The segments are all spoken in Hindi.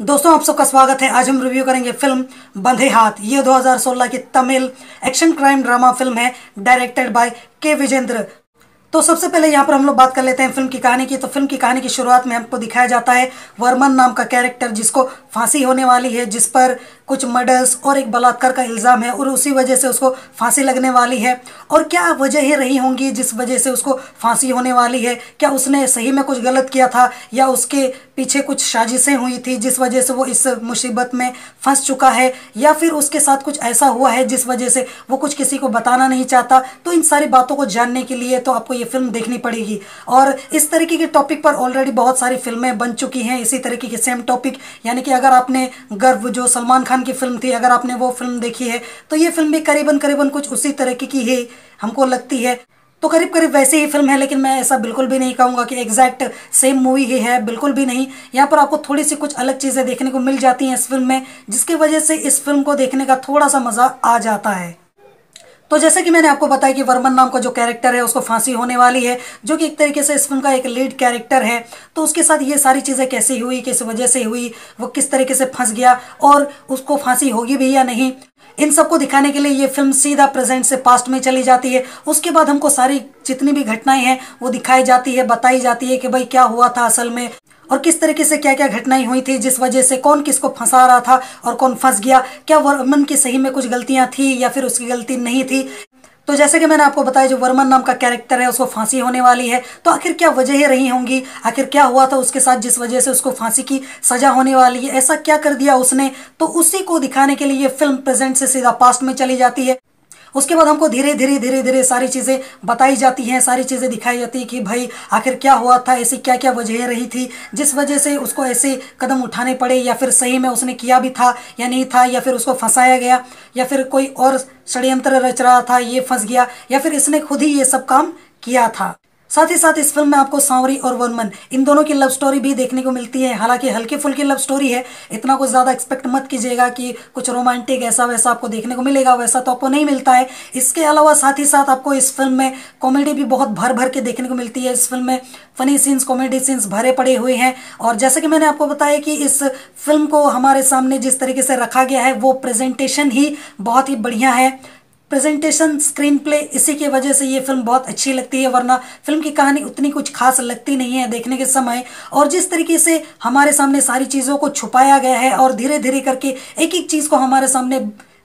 दोस्तों, आप सबका स्वागत है। आज हम रिव्यू करेंगे फ़िल्म बंधे हाथ। ये 2016 की Tamil action crime drama film है डायरेक्टेड बाय के विजेंद्र तो सबसे पहले यहाँ पर हम लोग बात कर लेते हैं फ़िल्म की कहानी की। तो फ़िल्म की कहानी की शुरुआत में हमको दिखाया जाता है वर्मन नाम का कैरेक्टर जिसको फांसी होने वाली है, जिस पर कुछ मर्डर्स और एक बलात्कार का इल्ज़ाम है और उसी वजह से उसको फांसी लगने वाली है। और क्या वजह रही होंगी जिस वजह से उसको फांसी होने वाली है? क्या उसने सही में कुछ गलत किया था या उसके पीछे कुछ साजिशें हुई थी जिस वजह से वो इस मुसीबत में फंस चुका है? या फिर उसके साथ कुछ ऐसा हुआ है जिस वजह से वो कुछ किसी को बताना नहीं चाहता? तो इन सारी बातों को जानने के लिए तो आपको ये फ़िल्म देखनी पड़ेगी। और इस तरीके के टॉपिक पर ऑलरेडी बहुत सारी फ़िल्में बन चुकी हैं। इसी तरीके के सेम टॉपिक यानी कि अगर आपने गर्व जो सलमान खान की फ़िल्म थी, अगर आपने वो फ़िल्म देखी है तो ये फ़िल्म भी करीबन करीबन कुछ उसी तरीके की ही हमको लगती है। तो करीब करीब वैसे ही फ़िल्म है, लेकिन मैं ऐसा बिल्कुल भी नहीं कहूँगा कि एग्जैक्ट सेम मूवी ही है, बिल्कुल भी नहीं। यहाँ पर आपको थोड़ी सी कुछ अलग चीज़ें देखने को मिल जाती हैं इस फ़िल्म में, जिसकी वजह से इस फ़िल्म को देखने का थोड़ा सा मज़ा आ जाता है। तो जैसे कि मैंने आपको बताया कि वर्मन नाम का जो कैरेक्टर है, उसको फांसी होने वाली है, जो कि एक तरीके से इस फ़िल्म का एक लीड कैरेक्टर है। तो उसके साथ ये सारी चीज़ें कैसे हुई, किस वजह से हुई, वो किस तरीके से फंस गया और उसको फांसी होगी भी या नहीं, इन सबको दिखाने के लिए ये फ़िल्म सीधा प्रेजेंट से पास्ट में चली जाती है। उसके बाद हमको सारी जितनी भी घटनाएँ हैं, वो दिखाई जाती है, बताई जाती है कि भाई क्या हुआ था असल में। और किस तरीके से क्या क्या घटनाएँ हुई थी, जिस वजह से कौन किसको फंसा रहा था और कौन फंस गया, क्या वर्मन की सही में कुछ गलतियाँ थी या फिर उसकी गलती नहीं थी। तो जैसे कि मैंने आपको बताया, जो वर्मन नाम का कैरेक्टर है, उसको फांसी होने वाली है। तो आखिर क्या वजह रही होंगी? आखिर क्या हुआ था उसके साथ, जिस वजह से उसको फांसी की सजा होने वाली है? ऐसा क्या कर दिया उसने? तो उसी को दिखाने के लिए ये फ़िल्म प्रेजेंट से सीधा पास्ट में चली जाती है। उसके बाद हमको धीरे धीरे धीरे धीरे सारी चीज़ें बताई जाती हैं, सारी चीज़ें दिखाई जाती है कि भाई आखिर क्या हुआ था, ऐसी क्या क्या वजह रही थी, जिस वजह से उसको ऐसे कदम उठाने पड़े या फिर सही में उसने किया भी था या नहीं था, या फिर उसको फंसाया गया, या फिर कोई और षड्यंत्र रच रहा था, ये फंस गया, या फिर इसने खुद ही ये सब काम किया था। साथ ही साथ इस फ़िल्म में आपको सांवरी और वर्मन इन दोनों की लव स्टोरी भी देखने को मिलती है। हालाँकि हल्की फुल्की लव स्टोरी है, इतना कुछ ज़्यादा एक्सपेक्ट मत कीजिएगा कि कुछ रोमांटिक ऐसा वैसा आपको देखने को मिलेगा, वैसा तो आपको नहीं मिलता है। इसके अलावा साथ ही साथ आपको इस फ़िल्म में कॉमेडी भी बहुत भर भर के देखने को मिलती है। इस फ़िल्म में फनी सीन्स कॉमेडी सीन्स भरे पड़े हुए हैं। और जैसे कि मैंने आपको बताया कि इस फ़िल्म को हमारे सामने जिस तरीके से रखा गया है, वो प्रेजेंटेशन ही बहुत ही बढ़िया है। प्रेजेंटेशन स्क्रीन प्ले इसी की वजह से ये फ़िल्म बहुत अच्छी लगती है, वरना फ़िल्म की कहानी उतनी कुछ खास लगती नहीं है देखने के समय। और जिस तरीके से हमारे सामने सारी चीज़ों को छुपाया गया है और धीरे धीरे करके एक एक चीज़ को हमारे सामने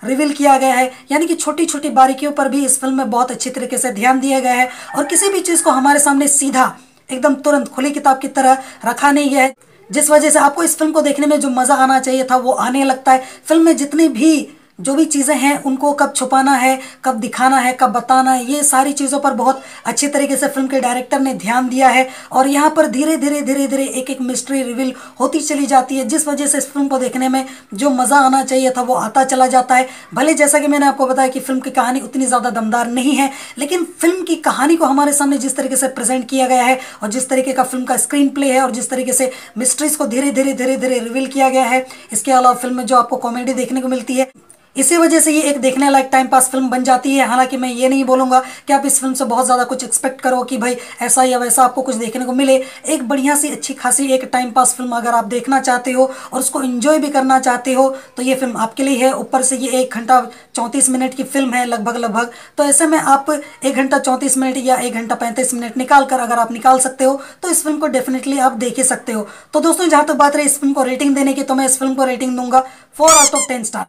रिवील किया गया है, यानी कि छोटी छोटी बारीकियों पर भी इस फ़िल्म में बहुत अच्छी तरीके से ध्यान दिया गया है और किसी भी चीज़ को हमारे सामने सीधा, एकदम तुरंत खुली किताब की तरह रखा नहीं गया है। जिस वजह से आपको इस फ़िल्म को देखने में जो मज़ा आना चाहिए था, वो आने लगता है। फ़िल्म में जितनी भी जो भी चीज़ें हैं, उनको कब छुपाना है, कब दिखाना है, कब बताना है, ये सारी चीज़ों पर बहुत अच्छे तरीके से फ़िल्म के डायरेक्टर ने ध्यान दिया है और यहाँ पर धीरे धीरे धीरे धीरे एक एक मिस्ट्री रिवील होती चली जाती है, जिस वजह से इस फ़िल्म को देखने में जो मज़ा आना चाहिए था, वो आता चला जाता है। भले जैसा कि मैंने आपको बताया कि फ़िल्म की कहानी उतनी ज़्यादा दमदार नहीं है, लेकिन फ़िल्म की कहानी को हमारे सामने जिस तरीके से प्रेजेंट किया गया है और जिस तरीके का फ़िल्म का स्क्रीन प्ले है और जिस तरीके से मिस्ट्रीज को धीरे धीरे धीरे धीरे रिवील किया गया है, इसके अलावा फ़िल्म में जो आपको कॉमेडी देखने को मिलती है इसी वजह से ये एक देखने लायक टाइम पास फ़िल्म बन जाती है। हालाँकि मैं ये नहीं बोलूँगा कि आप इस फ़िल्म से बहुत ज़्यादा कुछ एक्सपेक्ट करो कि भाई ऐसा या वैसा आपको कुछ देखने को मिले। एक बढ़िया सी, अच्छी खासी एक टाइम पास फ़िल्म अगर आप देखना चाहते हो और उसको इन्जॉय भी करना चाहते हो तो ये फ़िल्म आपके लिए है। ऊपर से ये एक घंटा चौंतीस मिनट की फ़िल्म है लगभग लगभग। तो ऐसे में आप एक घंटा चौंतीस मिनट या एक घंटा पैंतीस मिनट निकाल कर अगर आप निकाल सकते हो तो इस फ़िल्म को डेफिनेटली आप देख ही सकते हो। तो दोस्तों, जहाँ तक बात रही इस फ़िल्म को रेटिंग देने की तो मैं इस फ़िल्म को रेटिंग दूँगा। Four out of ten star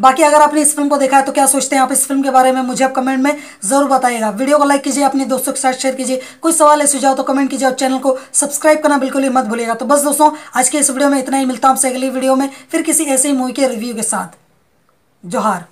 बाकी अगर आपने इस फ़िल्म को देखा है तो क्या सोचते हैं आप इस फ़िल्म के बारे में? मुझे आप कमेंट में ज़रूर बताइएगा। वीडियो को लाइक कीजिए, अपने दोस्तों के साथ शेयर कीजिए। कोई सवाल है, सुझाव तो कमेंट कीजिए और चैनल को सब्सक्राइब करना बिल्कुल ही मत भूलिएगा। तो बस दोस्तों, आज के इस वीडियो में इतना ही। मिलता हूँ आपसे अगली वीडियो में, फिर किसी ऐसे ही मूवी के रिव्यू के साथ। जोहार।